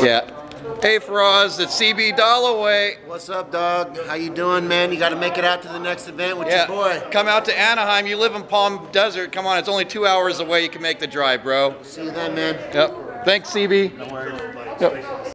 Yeah. Hey, Froz, it's CB Dollaway. What's up, dog? How you doing, man? You got to make it out to the next event with Yeah. your boy. Come out to Anaheim. You live in Palm Desert. Come on, it's only two hours away. You can make the drive, bro. See you then, man. Yep. Thanks, CB. No worries. Yep.